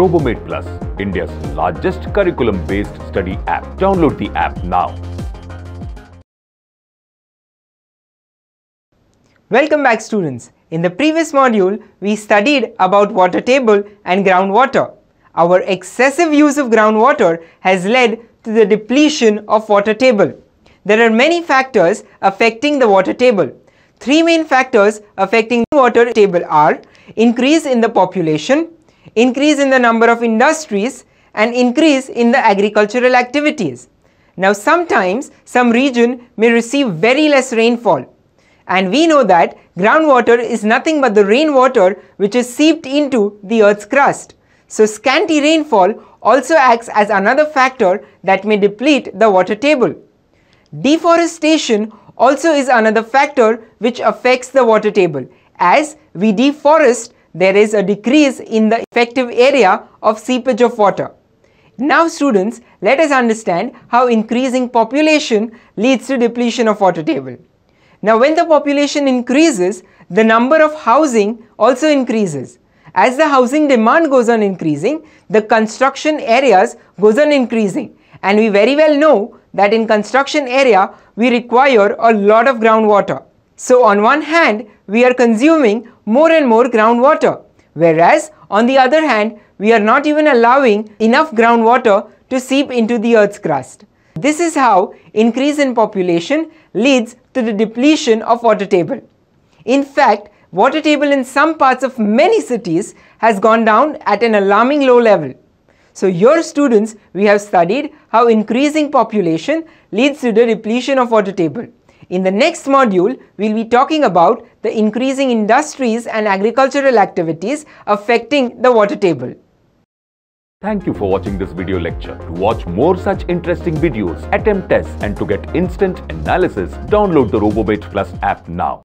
Robomate Plus, India's largest curriculum based study app. Download the app now. Welcome back students. In the previous module, we studied about water table and groundwater. Our excessive use of groundwater has led to the depletion of water table. There are many factors affecting the water table. Three main factors affecting the water table are increase in the population, increase in the number of industries and increase in the agricultural activities. Now sometimes some region may receive very less rainfall and we know that groundwater is nothing but the rainwater which is seeped into the earth's crust. So scanty rainfall also acts as another factor that may deplete the water table. Deforestation also is another factor which affects the water table. As we deforest, there is a decrease in the effective area of seepage of water. Now students, let us understand how increasing population leads to depletion of water table. Now when the population increases, the number of housing also increases. As the housing demand goes on increasing, the construction areas goes on increasing. And we very well know that in construction area, we require a lot of groundwater. So on one hand, we are consuming more and more groundwater. Whereas on the other hand, we are not even allowing enough groundwater to seep into the earth's crust. This is how increase in population leads to the depletion of water table. In fact, water table in some parts of many cities has gone down at an alarming low level. So your students, we have studied how increasing population leads to the depletion of water table. In the next module, we'll be talking about the increasing industries and agricultural activities affecting the water table. Thank you for watching this video lecture. To watch more such interesting videos, attempt tests and to get instant analysis, download the Robomate Plus app now.